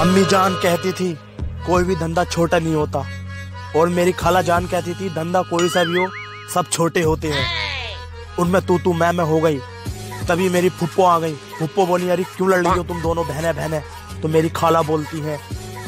अम्मी जान कहती थी कोई भी धंधा छोटा नहीं होता। और मेरी खाला जान कहती थी धंधा कोई सा भी हो सब छोटे होते हैं। उनमें तू तू मैं मैं हो गई। तभी मेरी फुप्पो आ गई। फुप्पो बोली अरे क्यों लड़ रही हो तुम दोनों बहने बहने? तो मेरी खाला बोलती है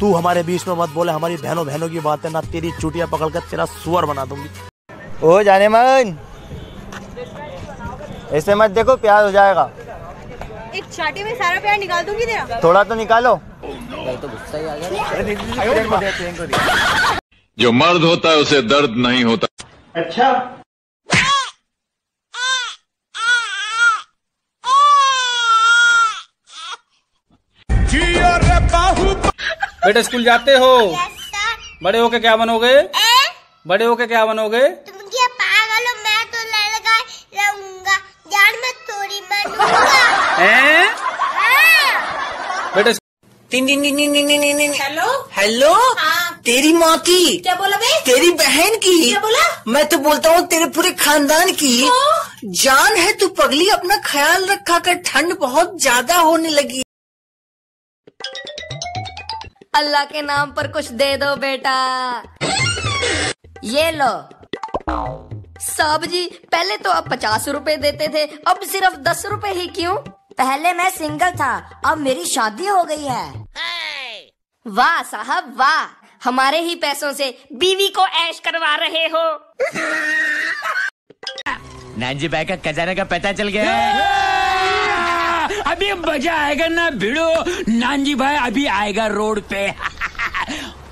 तू हमारे बीच में मत बोले हमारी बहनों बहनों की बात है ना तेरी चुटिया पकड़ कर तेरा सुअर बना दूँगी। ओ जाने मन। ऐसे मत देखो प्यार हो जाएगा। एक छाटी में सारा प्यार निकाल दूँगी तेरा। थोड़ा तो निकालो। जो मर्द होता है उसे दर्द नहीं होता। अच्छा। बेटा स्कूल जाते हो? बड़े होके क्या बनोगे? बड़े होके क्या बनोगे? तुम क्या पागल हो मैं तो लड़का रहूँगा। जान मैं थोड़ी बनूँगा। हैं तीन तीन तीन तीन तीन तीन तीन हेलो? हेलो तेरी माँ की? क्या बोला बे? तेरी बहन की? क्या बोला? मैं तो बोलता हूँ तेरे पूरे खानदान की। जान है तू पगली अपना ख्याल रखा कर। ठंड बहुत ज़्यादा होने लगी। अल्लाह के नाम पर कुछ दे दो बेटा। ये लो। साहब जी पहले तो आप पचास रुपए देते थे अब सिर्फ़ दस रुपए ही क्यों? पहले मैं सिंगल था अब मेरी शादी हो गई है। वाह साहब वाह। हमारे ही पैसों से बीवी को ऐश करवा रहे हो। नानजी भाई का खजाने का पता चल गया। अभी मज़ा आएगा ना भिड़ो। नानजी भाई अभी आएगा रोड पे।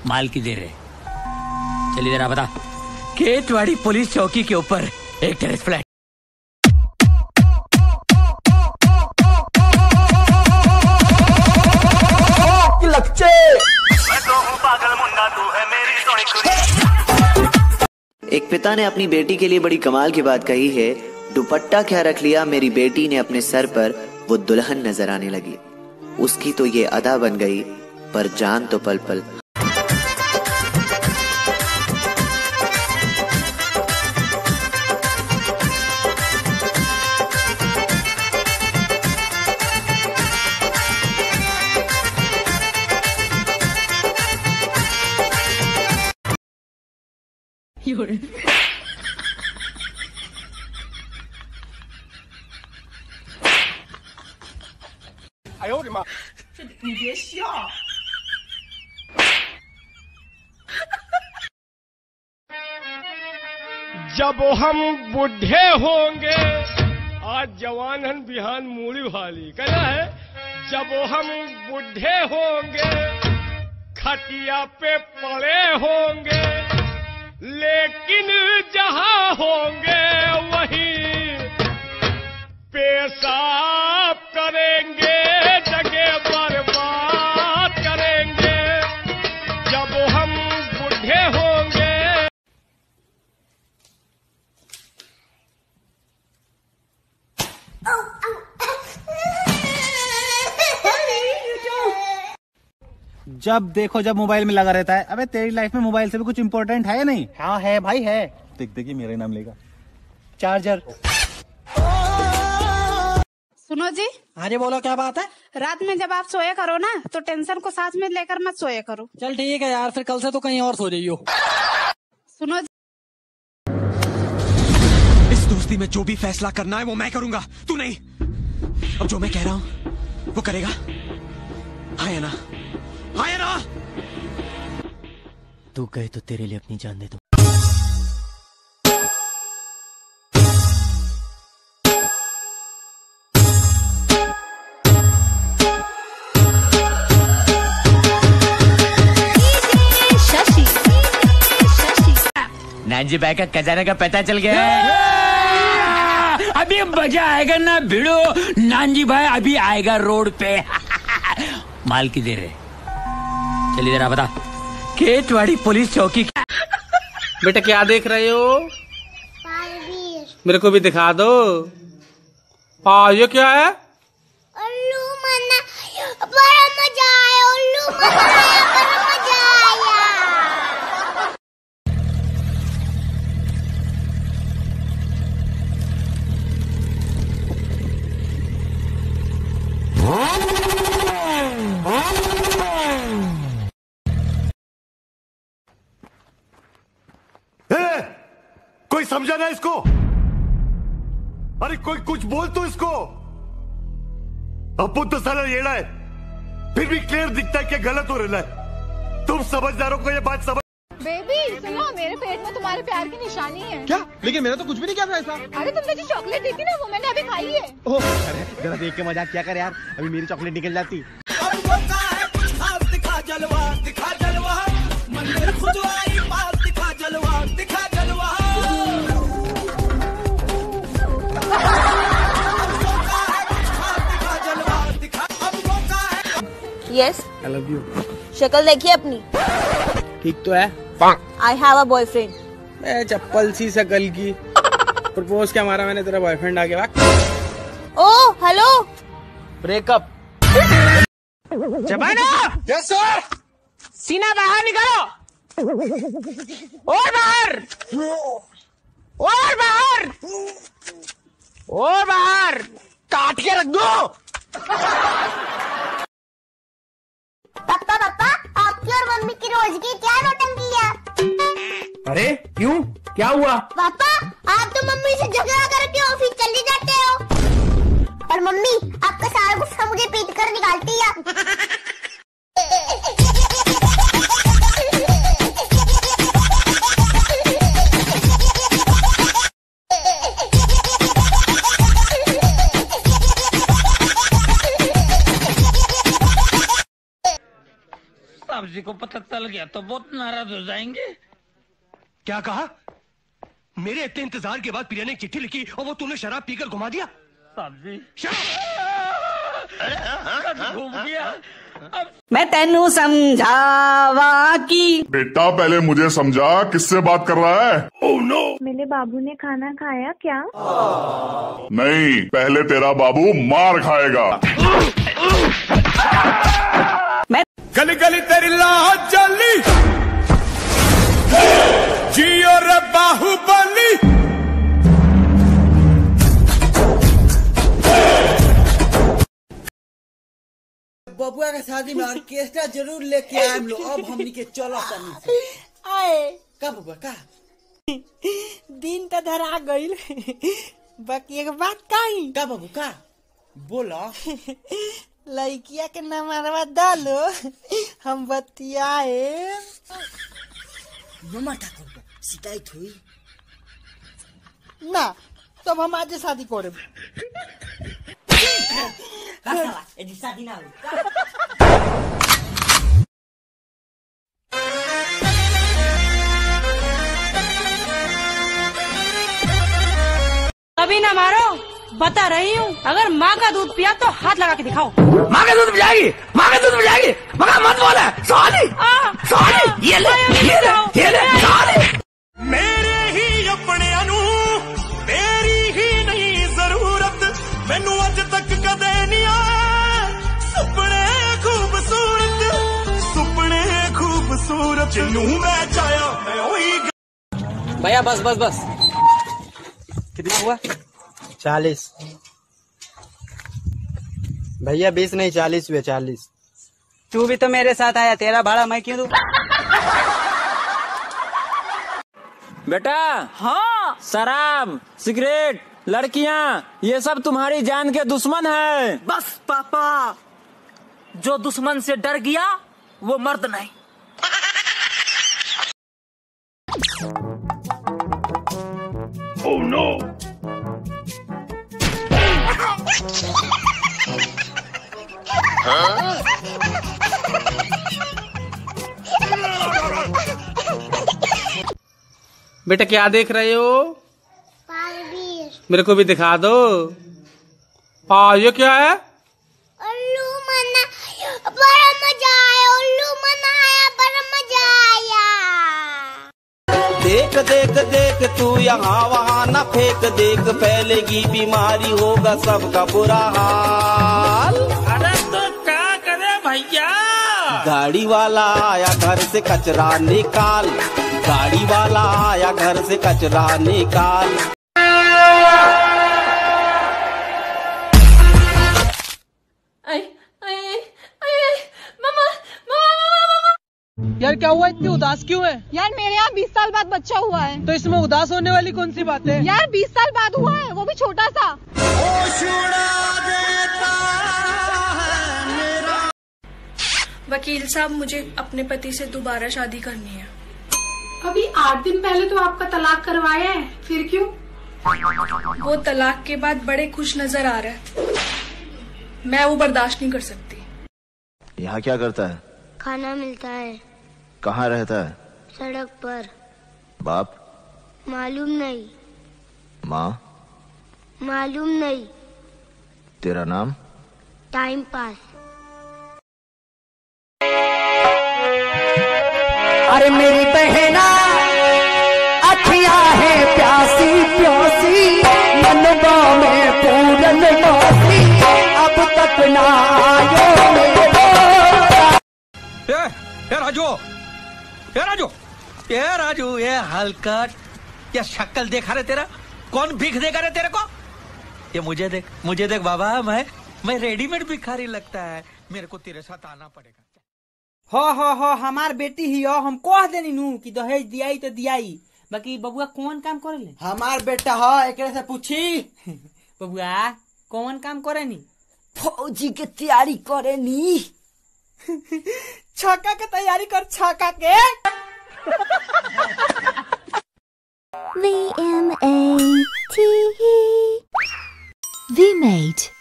माल की देर है चलिए जरा बता। खेतवाड़ी पुलिस चौकी के ऊपर एक टेरेस फ्लैट। पिता ने अपनी बेटी के लिए बड़ी कमाल की बात कही है। दुपट्टा क्या रख लिया? मेरी बेटी ने अपने सर पर वो दुल्हन नज़र आने लगी। उसकी तो ये अदा बन गई, पर जान तो पल पल जब हम बुढ़े होंगे आज जवान हन बिहान मूली भाली कहना है जब हम बुढ़े होंगे खटिया पे पड़े होंगे लेकिन जहाँ होंगे वहीं पेशाब करेंगे। जब देखो जब मोबाइल में लगा रहता है अबे तेरी लाइफ में मोबाइल से भी कुछ इम्पोर्टेंट है या नहीं? हाँ है भाई है। देख देखिए मेरा ही नाम लेगा। चार्जर सुनो जी। हाँ जी बोलो क्या बात है? रात में जब आप सोया करो ना तो टेंशन को साथ में लेकर मत सोया करो। चल ठीक है यार फिर कल से तो कहीं और सो जाइयो। सुनो जी। इस दोस्ती में जो भी फैसला करना है वो मैं करूँगा। तू नहीं। अब जो मैं कह रहा हूँ वो करेगा। हाँ या ना? तू कहे तो तेरे लिए अपनी जान दे दूँ। नानजी भाई का खजाने का पता चल गया है। अभी मज़ा आएगा ना भिड़ो। नानजी भाई अभी आएगा रोड पे। माल की देर है चलिए जरा बता। केतवाड़ी पुलिस चौकी बेटा क्या देख रहे हो? मेरे को भी दिखा दो। हाँ ये क्या है उल्लू मना बड़ा मज़ा आया उल्लू मना आया बड़ा मज़ा आया समझा ना इसको? अरे कोई कुछ बोल तो इसको। अप्पू तो साला येड़ा है। फिर भी क्लियर दिखता है कि गलत हो रहा है। तुम समझदारों को ये बात समझ बेबी सुनो मेरे पेट में तुम्हारे प्यार की निशानी है। क्या? लेकिन मेरा तो कुछ भी नहीं किया था ऐसा। अरे तुमने जो चॉकलेट दी थी ना वो मैंने अभी खाई है। ओह अरे जरा देख के मज़ाक क्या कर यार। अभी मेरी चॉकलेट निकल जाती। दिखा जलवा दिखा जलवा। खुद आई पास यस आई लव यू शक्ल देखिए अपनी? ठीक तो है? आई हैव अ बॉयफ्रेंड मैं चप्पल सी सकल की। प्रपोज क्या मारा मैंने तेरा बॉयफ्रेंड आके वाक ओ हेलो ब्रेकअप जबाना! यस सर सीना बाहर निकालो। और बाहर। और बाहर। और बाहर। काट के रख दो। अरे क्यों? क्या हुआ? पापा आप तो मम्मी से झगड़ा करके ऑफ़िस चले जाते हो। और मम्मी आपका सारा गुस्सा मुझे पीट कर निकालती है। सब्ज़ी को पता चल गया तो बहुत नाराज़ हो जाएँगे। क्या कहा? मेरे इतने इंतज़ार के बाद प्रिया ने एक चिट्ठी लिखी और वो तूने शराब पीकर घुमा दिया? घूम गया मैं तेनू समझावा की। बेटा पहले मुझे समझा किससे बात कर रहा है? Oh, no. मेरे बाबू ने खाना खाया क्या? oh. नहीं पहले तेरा बाबू मार खाएगा। मैं गली गली तेरी लाज जली। बबुआ का शादी में ऑर्केस्ट्रा ज़रूर लेके आए हम लोग। अब हमनी के चलो तनी से आए। का बबुआ का दिन तो धरा गईल। बाकी एक बात कही। का बाबू का बोलो। लड़किया के नंबरवा डालो। हम बतियाए मम्मा ठाकुर शिकायत हुई ना तब हम आज शादी करे यदि शादी ना हुई कभी ना मारो बता रही हूँ अगर माँ का दूध पिया तो हाथ लगा के दिखाओ। माँ का दूध पिलाएगी माँ का दूध पिलाएगी मगर मत बोले सॉरी सॉरी ये ले ये ले ये ले सॉरी मैं चाया मैं वही भैया बस बस बस। कितना हुआ? चालीस। भैया बीस नहीं चालीस हुए चालीस। तू भी तो मेरे साथ आया तेरा भाड़ा मैं क्यों दूँ? बेटा हाँ। शराब सिगरेट लड़कियाँ ये सब तुम्हारी जान के दुश्मन है। बस पापा। जो दुश्मन से डर गया वो मर्द नहीं। Oh no! बेटा क्या देख रहे हो? मेरे को भी दिखा दो। आ ये क्या है? देख देख देख तू यहाँ वहाँ न फेंक देख फैलेगी बीमारी होगा सबका बुरा हाल। अरे तो क्या करे भैया? गाड़ी वाला आया घर से कचरा निकाल गाड़ी वाला आया घर से कचरा निकाल। यार क्या हुआ? इतनी उदास क्यों है? यार मेरे यहाँ बीस साल बाद बच्चा हुआ है। तो इसमें उदास होने वाली कौन सी बात है? यार बीस साल बाद हुआ है वो भी छोटा सा। वकील साहब मुझे अपने पति से दोबारा शादी करनी है। अभी आठ दिन पहले तो आपका तलाक करवाया है फिर क्यों? वो तलाक के बाद बड़े खुश नज़र आ रहा है। मैं वो बर्दाश्त नहीं कर सकती। यहाँ क्या करता है? खाना मिलता है। कहाँ रहता है? सड़क पर। बाप। मालूम नहीं। माँ। मालूम नहीं। तेरा नाम? Time pass. अरे मेरी बहना अखिया है प्यासी प्यासी। मनवा में पूरन बासी अब तक ना आयो मेरा। ए, ए राजू। ए राजू ए राजू ये हलकट क्या शक्ल देखा रे तेरा। कौन भीख देगा रे तेरे को? ये मुझे देख मुझे देख बाबा मैं मैं रेडीमेड भिखारी लगता है। मेरे को तेरे साथ आना पड़ेगा। हो हो हो हमार बेटी ही हो हम कह देनी नू कि दहेज दियाई तो दियाई। बाकी बबुआ कौन काम करे हमार बेटा हो एक से पूछी। बबुआ कौन काम करे नी फौजी के तैयारी करे नी छक्का के तैयारी कर छक्का के। V M A T E. V Mate.